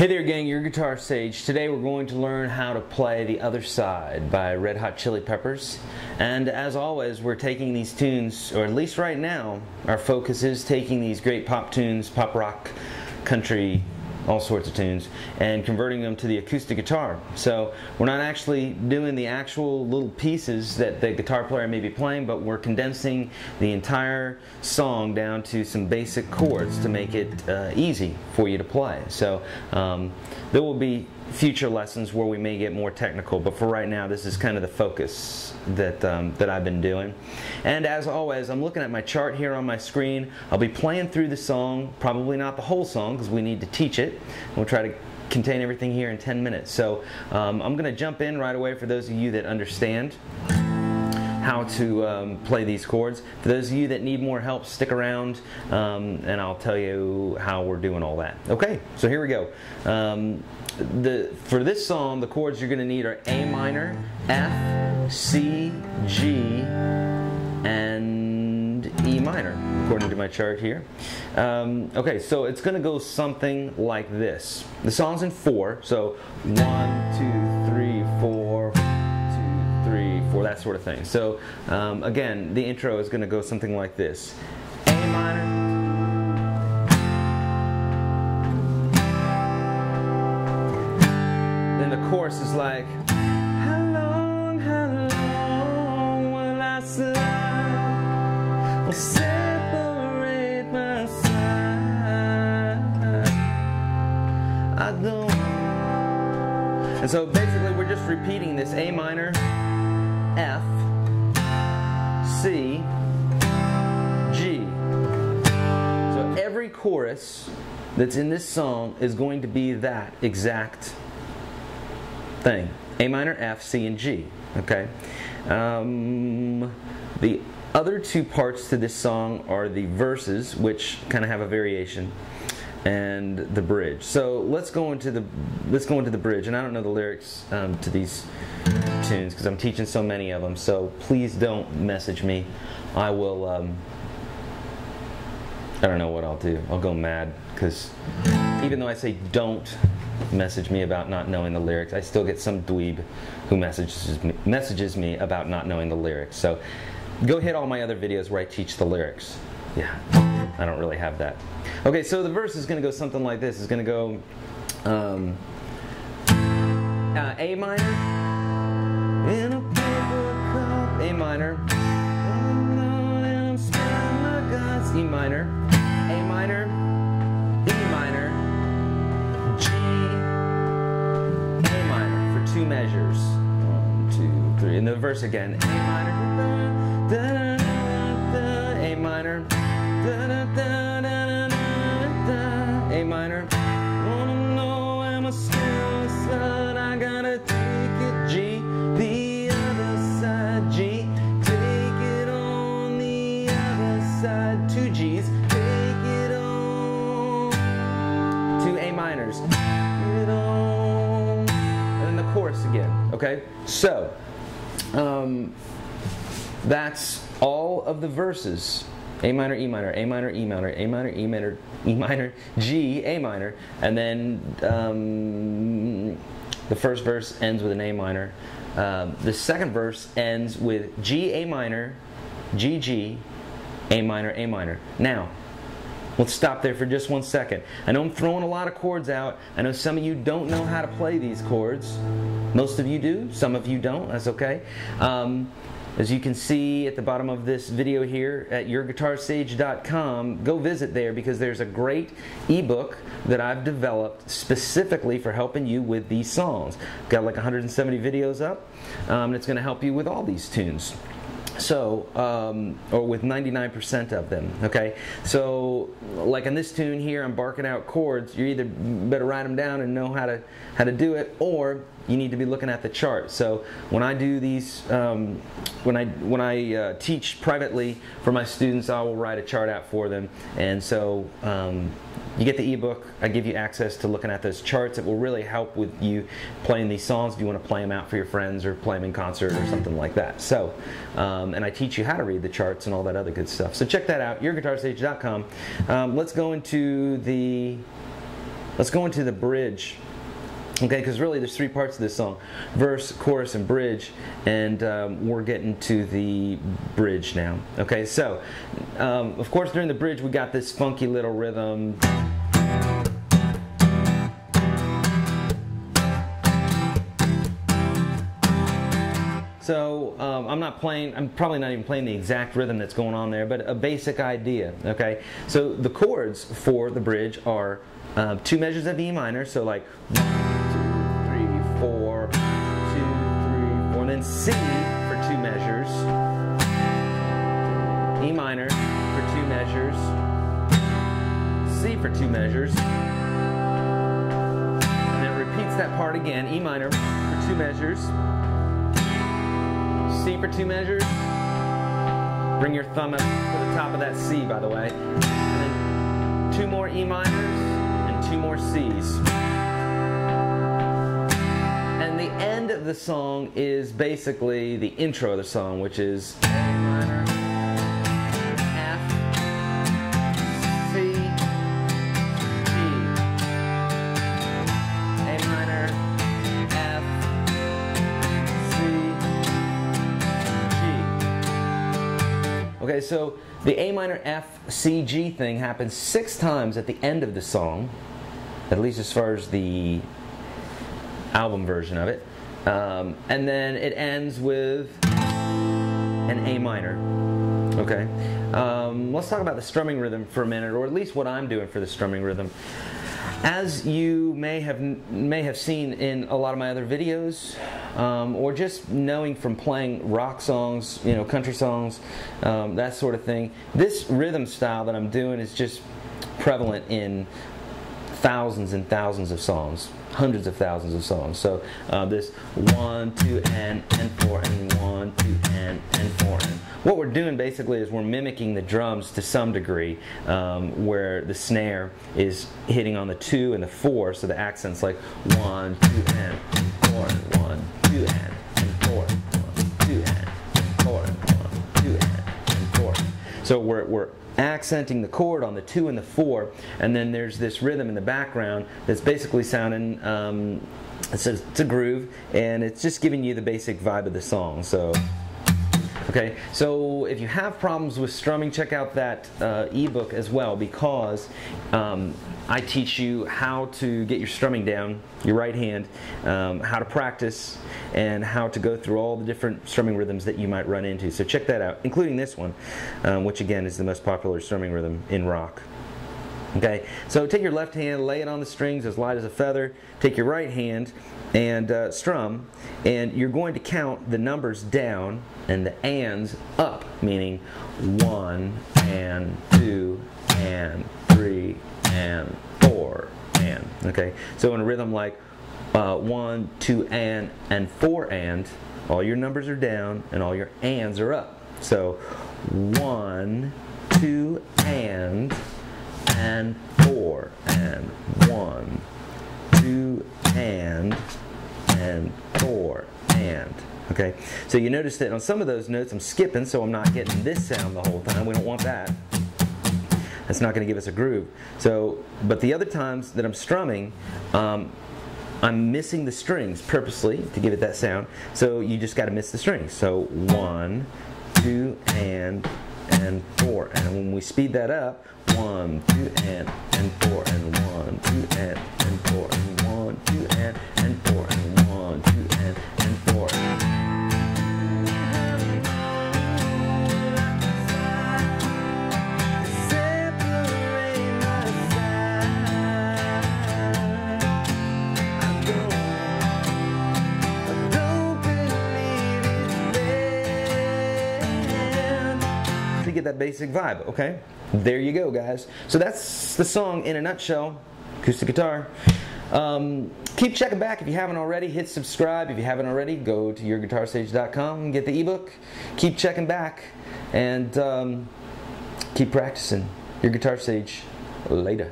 Hey there, gang, your Guitar Sage. Today we're going to learn how to play The Otherside by Red Hot Chili Peppers. And as always, we're taking these tunes, or at least right now, our focus is taking these great pop tunes, pop rock, country, all sorts of tunes, and converting them to the acoustic guitar. So we're not actually doing the actual little pieces that the guitar player may be playing, but we're condensing the entire song down to some basic chords to make it uh, easy for you to play. So um, there will be future lessons where we may get more technical, but for right now, this is kind of the focus that, um, that I've been doing. And as always, I'm looking at my chart here on my screen. I'll be playing through the song, probably not the whole song because we need to teach it. We'll try to contain everything here in 10 minutes. So um, I'm going to jump in right away for those of you that understand how to um, play these chords. For those of you that need more help, stick around um, and I'll tell you how we're doing all that. Okay, so here we go. Um, the, for this song, the chords you're going to need are A minor, F, C, G, and E minor, according to my chart here. Um, okay, so it's going to go something like this. The song's in four, so one, two, four, that sort of thing. So um, again, the intro is going to go something like this. A minor, Then the chorus is like, How long, how long will I slide? And so basically, we're just repeating this A minor, F, C, G. So every chorus that's in this song is going to be that exact thing A minor, F, C, and G. Okay? Um, the other two parts to this song are the verses, which kind of have a variation, and the bridge. So let's go into the let's go into the bridge. And I don't know the lyrics um, to these tunes because I'm teaching so many of them. So please don't message me. I will. Um, I don't know what I'll do. I'll go mad because even though I say don't message me about not knowing the lyrics, I still get some dweeb who messages me, messages me about not knowing the lyrics. So go hit all my other videos where I teach the lyrics. Yeah, I don't really have that. Okay, so the verse is going to go something like this. It's going to go um, uh, A minor in a cup, A minor. E minor, A minor, E minor, G, A minor for two measures. One, two, three. And the verse again. A minor, da, da, A minor, A minor. G, the other side G. Take it on the other side. Two G's. Take it on. Two A minors. And then the chorus again. Okay? So, um, that's all of the verses. A minor, E minor, A minor, E minor, A minor, E minor, E minor, G, A minor, and then um, the first verse ends with an A minor. Um, the second verse ends with G, A minor, G, G, A minor, A minor. Now, Let's stop there for just one second. I know I'm throwing a lot of chords out. I know some of you don't know how to play these chords. Most of you do, some of you don't. That's okay. Um, as you can see at the bottom of this video here at yourguitarsage.com, go visit there because there's a great ebook that I've developed specifically for helping you with these songs. Got like 170 videos up, um, and it's going to help you with all these tunes. So, um, or with 99% of them, okay? So, like in this tune here, I'm barking out chords. You either better write them down and know how to how to do it, or you need to be looking at the chart. So, when I do these, um, when I when I uh, teach privately for my students, I will write a chart out for them, and so. Um, you get the ebook. I give you access to looking at those charts. It will really help with you playing these songs if you want to play them out for your friends or play them in concert or something like that. So, um, and I teach you how to read the charts and all that other good stuff. So check that out, yourguitarsage.com. Um, let's go into the let's go into the bridge. Okay, because really there's three parts of this song verse, chorus, and bridge, and um, we're getting to the bridge now. Okay, so um, of course during the bridge we got this funky little rhythm. So um, I'm not playing, I'm probably not even playing the exact rhythm that's going on there, but a basic idea, okay? So the chords for the bridge are uh, two measures of E minor, so like C for two measures, E minor for two measures, C for two measures, and it repeats that part again, E minor for two measures, C for two measures. Bring your thumb up to the top of that C, by the way. And then two more E minors and two more C's. The end of the song is basically the intro of the song, which is A minor, F, C, G. A minor, F, C, G. Okay, so the A minor F C G thing happens six times at the end of the song, at least as far as the album version of it. Um, and then it ends with an A minor. Okay, um, let's talk about the strumming rhythm for a minute, or at least what I'm doing for the strumming rhythm. As you may have may have seen in a lot of my other videos, um, or just knowing from playing rock songs, you know, country songs, um, that sort of thing, this rhythm style that I'm doing is just prevalent in thousands and thousands of songs, hundreds of thousands of songs. So uh, this one, two, and and four, and one, two, and and four. And what we're doing basically is we're mimicking the drums to some degree, um, where the snare is hitting on the two and the four, so the accents like one, two, and four, and one, two, and So we're we're accenting the chord on the two and the four, and then there's this rhythm in the background that's basically sounding. Um, it's, a, it's a groove, and it's just giving you the basic vibe of the song. So. Okay, so if you have problems with strumming, check out that uh, ebook as well because um, I teach you how to get your strumming down, your right hand, um, how to practice, and how to go through all the different strumming rhythms that you might run into. So check that out, including this one, um, which again is the most popular strumming rhythm in rock. Okay, so take your left hand, lay it on the strings as light as a feather. Take your right hand and uh, strum, and you're going to count the numbers down and the ands up, meaning one and two and three and four and. Okay, so in a rhythm like uh, one, two and, and four and, all your numbers are down and all your ands are up. So one, two and and four and one, two and and four and. Okay, so you notice that on some of those notes I'm skipping, so I'm not getting this sound the whole time. We don't want that. That's not going to give us a groove. So, but the other times that I'm strumming, um, I'm missing the strings purposely to give it that sound. So you just got to miss the strings. So one, two, and and four. And when we speed that up, one, two, and get that basic vibe, okay? There you go, guys. So that's the song in a nutshell. Acoustic guitar. Um, keep checking back if you haven't already. Hit subscribe if you haven't already. Go to yourguitarsage.com and get the ebook. Keep checking back and um, keep practicing. Your Guitar Sage. Later.